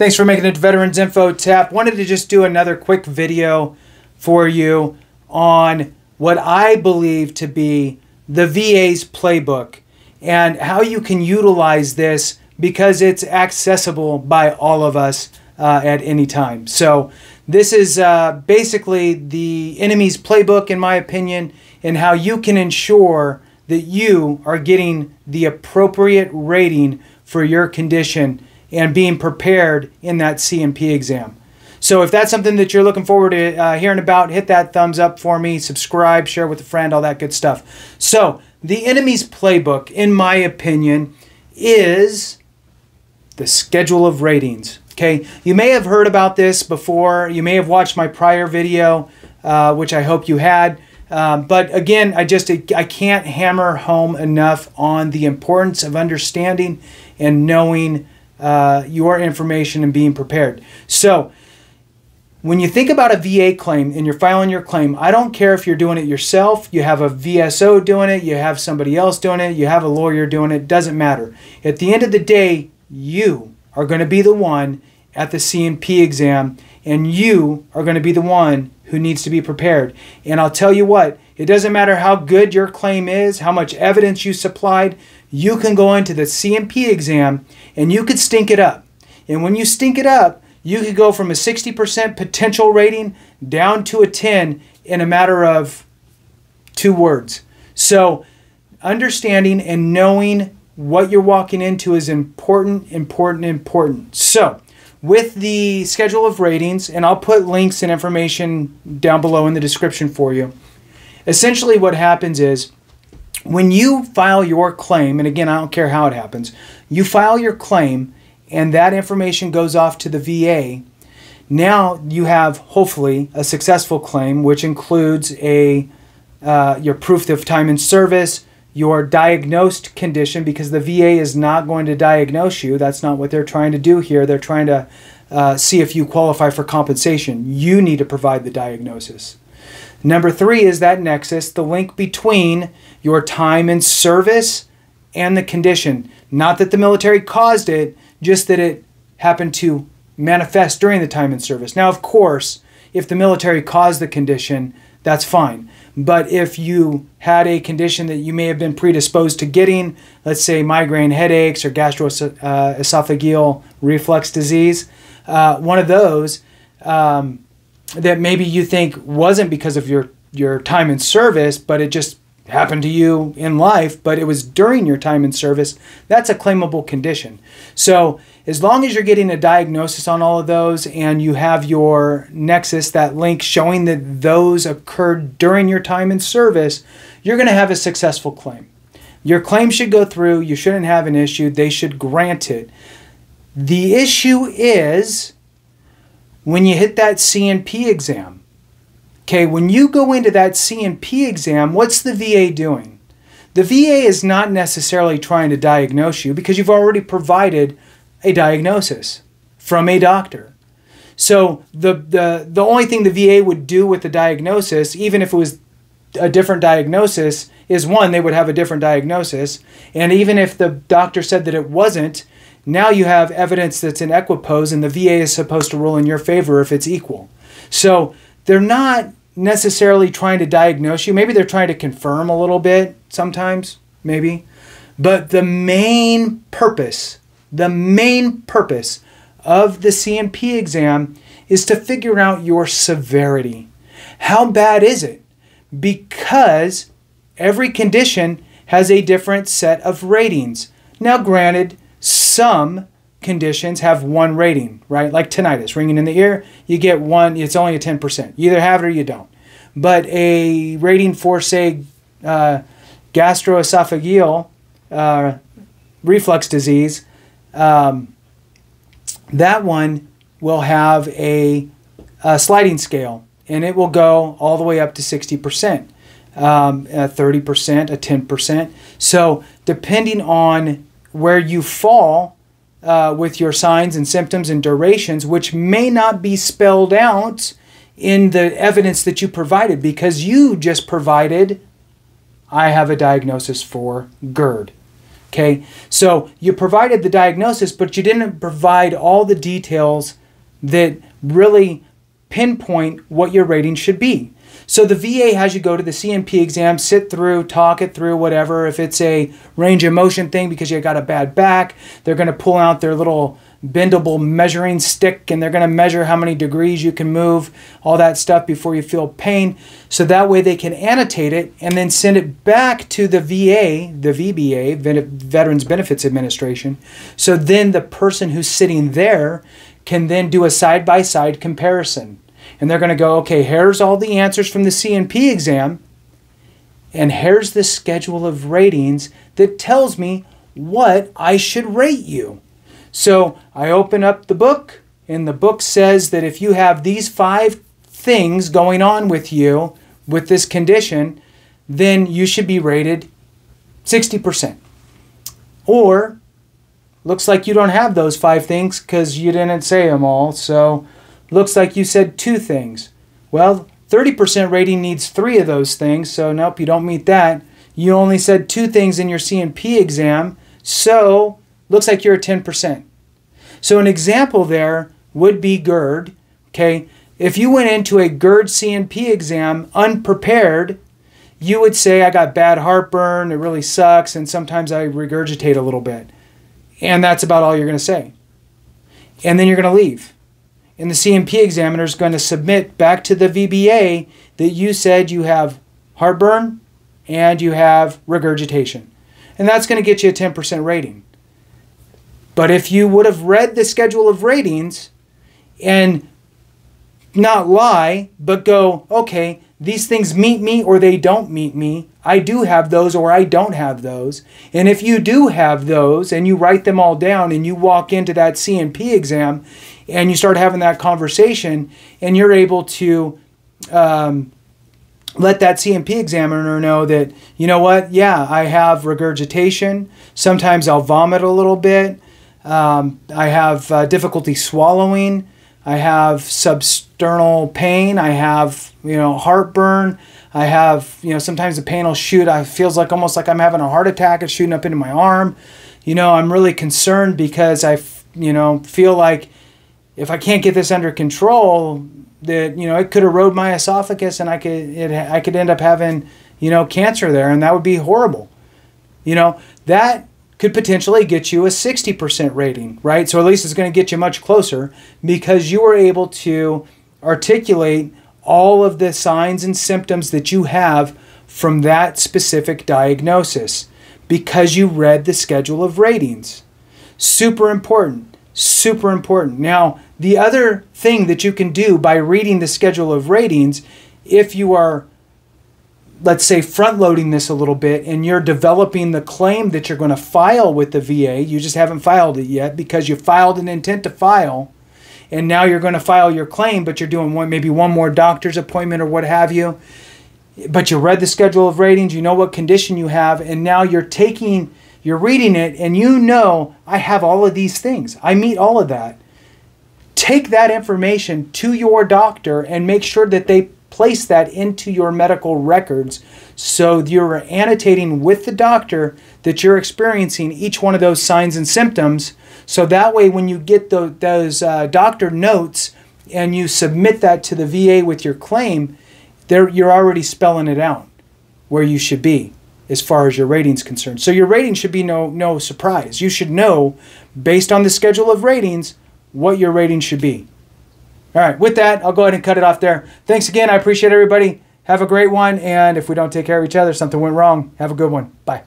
Thanks for making it to Veterans InfoTap. Wanted to just do another quick video for you on what I believe to be the VA's playbook and how you can utilize this because it's accessible by all of us uh, at any time. So, this is uh, basically the enemy's playbook, in my opinion, and how you can ensure that you are getting the appropriate rating for your condition and being prepared in that C&P exam. So if that's something that you're looking forward to uh, hearing about, hit that thumbs up for me, subscribe, share with a friend, all that good stuff. So the enemy's playbook, in my opinion, is the schedule of ratings. Okay, you may have heard about this before. You may have watched my prior video, uh, which I hope you had. Um, but again, I just I can't hammer home enough on the importance of understanding and knowing uh, your information and being prepared. So, when you think about a VA claim and you're filing your claim, I don't care if you're doing it yourself, you have a VSO doing it, you have somebody else doing it, you have a lawyer doing it, doesn't matter. At the end of the day, you are going to be the one at the C&P exam and you are going to be the one who needs to be prepared. And I'll tell you what, it doesn't matter how good your claim is, how much evidence you supplied, you can go into the C&P exam and you could stink it up. And when you stink it up, you could go from a 60% potential rating down to a 10 in a matter of two words. So, understanding and knowing what you're walking into is important, important, important. So, with the schedule of ratings, and I'll put links and information down below in the description for you. Essentially, what happens is when you file your claim, and again, I don't care how it happens, you file your claim and that information goes off to the VA. Now you have hopefully a successful claim, which includes a uh, your proof of time in service, your diagnosed condition, because the VA is not going to diagnose you. That's not what they're trying to do here. They're trying to uh, see if you qualify for compensation. You need to provide the diagnosis. Number three is that nexus, the link between your time in service and the condition. Not that the military caused it, just that it happened to manifest during the time in service. Now, of course, if the military caused the condition, that's fine. But if you had a condition that you may have been predisposed to getting, let's say migraine headaches or gastroesophageal uh, reflux disease, uh, one of those um, that maybe you think wasn't because of your, your time in service, but it just happened to you in life, but it was during your time in service, that's a claimable condition. So, as long as you're getting a diagnosis on all of those and you have your nexus, that link showing that those occurred during your time in service, you're going to have a successful claim. Your claim should go through, you shouldn't have an issue, they should grant it. The issue is when you hit that C&P exam Okay, when you go into that C&P exam, what's the VA doing? The VA is not necessarily trying to diagnose you because you've already provided a diagnosis from a doctor. So the, the, the only thing the VA would do with the diagnosis, even if it was a different diagnosis, is one, they would have a different diagnosis. And even if the doctor said that it wasn't, now you have evidence that's in equipoise and the VA is supposed to rule in your favor if it's equal. So they're not necessarily trying to diagnose you. Maybe they're trying to confirm a little bit sometimes, maybe. But the main purpose, the main purpose of the C&P exam is to figure out your severity. How bad is it? Because every condition has a different set of ratings. Now, granted, some conditions have one rating, right? Like tinnitus, ringing in the ear, you get one, it's only a 10%. You either have it or you don't. But a rating for, say, uh, gastroesophageal uh, reflux disease, um, that one will have a, a, sliding scale and it will go all the way up to 60%, um, a 30%, a 10%. So, depending on where you fall uh, with your signs and symptoms and durations, which may not be spelled out in the evidence that you provided because you just provided, I have a diagnosis for GERD. Okay, so you provided the diagnosis, but you didn't provide all the details that really pinpoint what your rating should be. So the VA has you go to the C&P exam, sit through, talk it through, whatever. If it's a range of motion thing because you got a bad back, they're going to pull out their little bendable measuring stick and they're going to measure how many degrees you can move, all that stuff before you feel pain. So that way they can annotate it and then send it back to the VA, the VBA, Veterans Benefits Administration. So then the person who's sitting there can then do a side by side comparison. And they're going to go, okay, here's all the answers from the C&P exam. And here's the schedule of ratings that tells me what I should rate you. So I open up the book, and the book says that if you have these five things going on with you with this condition, then you should be rated 60%. Or looks like you don't have those five things because you didn't say them all. So looks like you said two things. Well, 30% rating needs three of those things. So nope, you don't meet that. You only said two things in your C&P exam. So looks like you're at 10%. So an example there would be GERD. Okay, if you went into a GERD C&P exam unprepared, you would say, I got bad heartburn, it really sucks, and sometimes I regurgitate a little bit. And that's about all you're going to say. And then you're going to leave. And the C&P examiner is going to submit back to the VBA that you said you have heartburn and you have regurgitation. And that's going to get you a 10% rating. But if you would have read the schedule of ratings and not lie, but go, okay, these things meet me or they don't meet me. I do have those or I don't have those. And if you do have those and you write them all down and you walk into that C&P exam and you start having that conversation and you're able to um, let that C&P examiner know that, you know what, yeah, I have regurgitation. Sometimes I'll vomit a little bit. Um, I have uh, difficulty swallowing. I have substernal pain. I have, you know, heartburn. I have, you know, sometimes the pain will shoot. I feels like almost like I'm having a heart attack. It's shooting up into my arm. You know, I'm really concerned because I, you know, feel like if I can't get this under control, that you know it could erode my esophagus and I could it I could end up having you know cancer there, and that would be horrible. You know that could potentially get you a 60% rating, right? So at least it's going to get you much closer because you were able to articulate all of the signs and symptoms that you have from that specific diagnosis because you read the schedule of ratings. Super important. Super important. Now, the other thing that you can do by reading the schedule of ratings, if you are let's say front loading this a little bit and you're developing the claim that you're going to file with the VA, you just haven't filed it yet because you filed an intent to file and now you're going to file your claim but you're doing one maybe one more doctor's appointment or what have you. But you read the schedule of ratings, you know what condition you have and now you're taking you're reading it and you know I have all of these things. I meet all of that. Take that information to your doctor and make sure that they place that into your medical records so you're annotating with the doctor that you're experiencing each one of those signs and symptoms. So that way, when you get the, those uh, doctor notes and you submit that to the VA with your claim, you're already spelling it out where you should be as far as your rating's concerned. So your rating should be no no surprise. You should know based on the schedule of ratings what your rating should be. All right, with that, I'll go ahead and cut it off there. Thanks again. I appreciate everybody. Have a great one. And if we don't take care of each other, something went wrong. Have a good one. Bye.